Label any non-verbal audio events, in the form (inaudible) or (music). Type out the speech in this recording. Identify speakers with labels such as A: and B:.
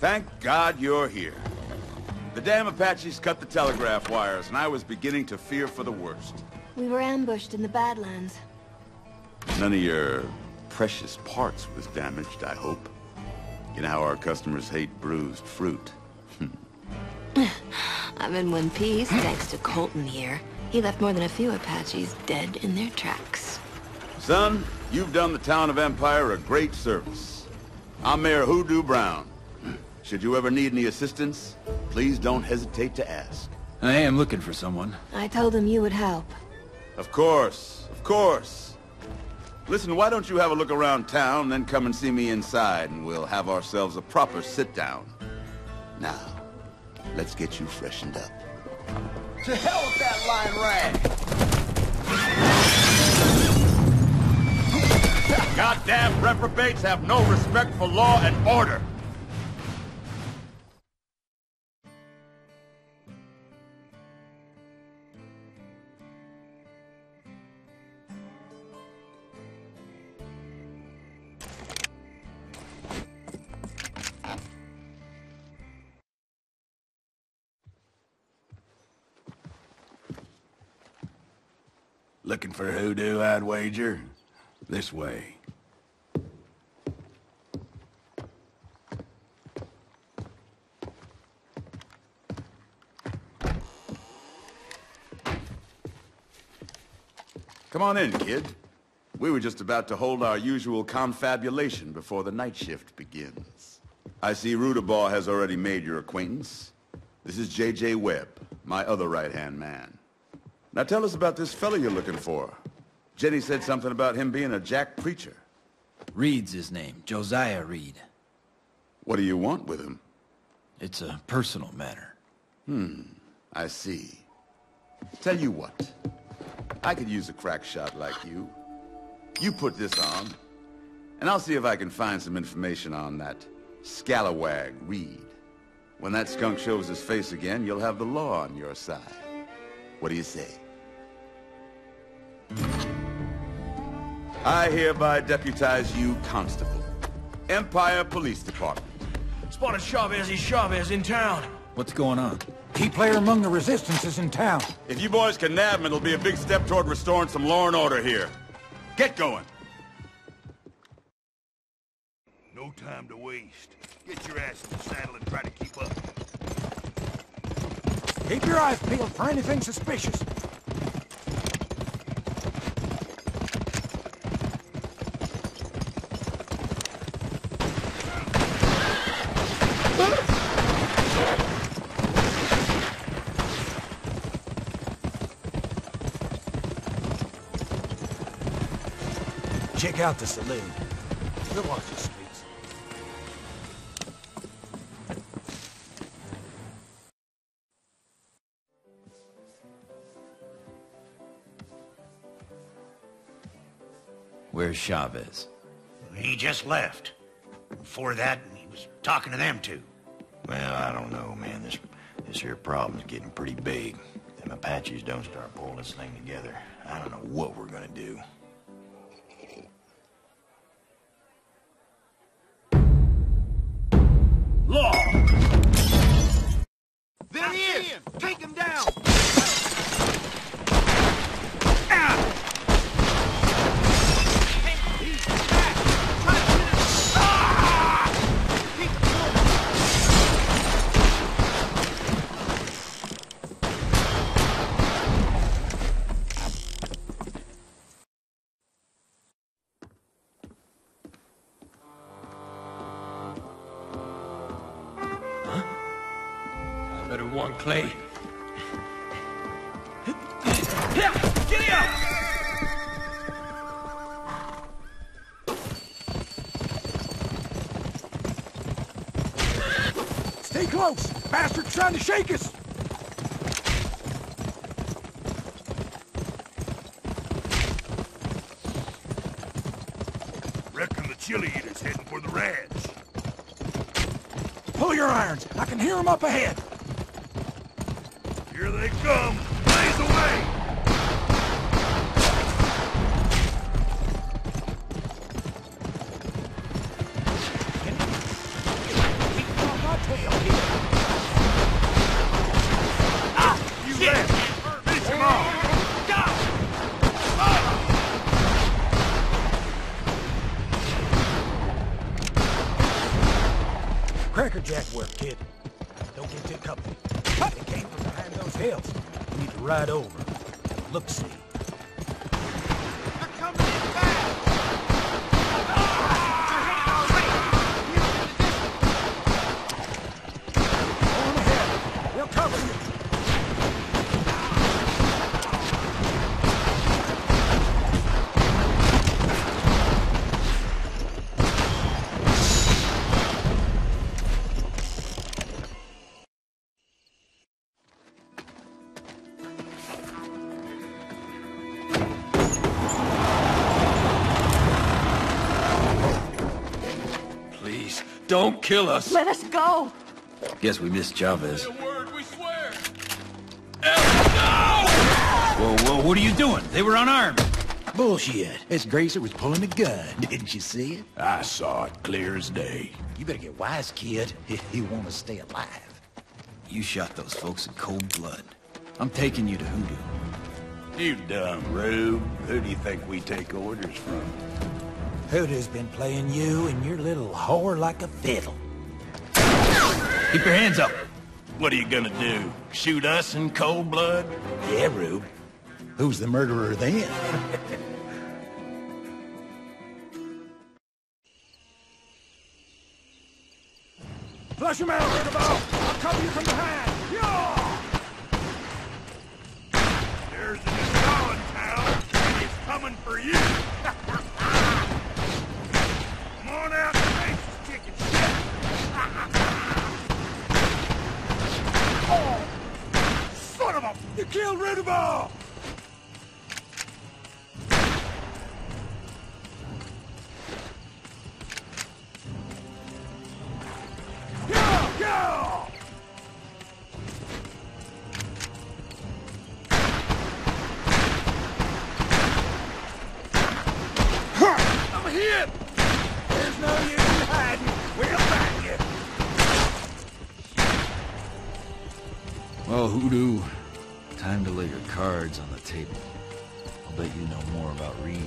A: Thank God you're here. The damn Apaches cut the telegraph wires, and I was beginning to fear for the worst.
B: We were ambushed in the Badlands.
A: None of your precious parts was damaged, I hope. You know how our customers hate bruised fruit. (laughs)
B: I'm in one piece, thanks to Colton here. He left more than a few Apaches dead in their tracks.
A: Son, you've done the town of Empire a great service. I'm Mayor Hoodoo Brown. Should you ever need any assistance, please don't hesitate to ask.
C: I am looking for someone.
B: I told him you would help.
A: Of course, of course. Listen, why don't you have a look around town, then come and see me inside, and we'll have ourselves a proper sit-down. Now, let's get you freshened up.
D: To hell with that line rag!
A: Goddamn reprobates have no respect for law and order!
C: Looking for hoodoo, I'd wager. This way.
A: Come on in, kid. We were just about to hold our usual confabulation before the night shift begins. I see Rudabaugh has already made your acquaintance. This is J.J. Webb, my other right-hand man. Now tell us about this fellow you're looking for. Jenny said something about him being a jack preacher.
C: Reed's his name, Josiah Reed.
A: What do you want with him?
C: It's a personal matter.
A: Hmm, I see. Tell you what, I could use a crack shot like you. You put this on, and I'll see if I can find some information on that scalawag Reed. When that skunk shows his face again, you'll have the law on your side. What do you say? I hereby deputize you constable. Empire Police Department.
E: Spotted Chavez is Chavez in town.
C: What's going on?
F: Key player among the resistance is in town.
A: If you boys can nab him, it'll be a big step toward restoring some law and order here. Get going.
G: No time to waste. Get your ass in the saddle and try to keep up.
F: Keep your eyes peeled for anything suspicious. Check out the saloon. We'll watch the streets.
C: Where's Chavez?
H: He just left. Before that, he was talking to them two.
I: Well, I don't know, man. This this here problem's getting pretty big. Them Apaches don't start pulling this thing together. I don't know what we're gonna do.
D: He! Take him
E: better warn Clay. Get up!
F: Stay close! Bastard's trying to shake us!
G: Reckon the chili eater's heading for the ranch.
F: Pull your irons! I can hear them up ahead!
G: Here they come! Blaze away!
F: Crackerjack work, kid. Don't get too comfy. They came from behind those hills. We need to ride over. Look, see.
E: Don't kill us.
B: Let us go!
C: Guess we missed Chavez.
E: word, we swear.
C: Whoa, whoa, what are you doing? They were unarmed.
F: Bullshit. This Gracer was pulling a gun. (laughs) Didn't you see it?
C: I saw it clear as day.
F: You better get wise, kid, if you want to stay alive.
C: You shot those folks in cold blood. I'm taking you to Hoodoo.
G: You dumb rube. Who do you think we take orders from?
F: Hoodoo's been playing you and your little whore like a fiddle.
C: Keep your hands up.
G: What are you gonna do? Shoot us in cold blood?
F: Yeah, Rube. Who's the murderer then?
D: Flush him out, Rudabaugh. I'll cover you from behind. Yeah!
G: There's an Iskalin town, and it's coming for you. Come on out and face this chicken shit. oh, son of a...
D: You killed Rudabaugh. Yeah! Yeah!
G: I'm hit!
D: There's no use in hiding. We'll find you.
C: Well, Hoodoo, time to lay your cards on the table. I'll bet you know more about Reed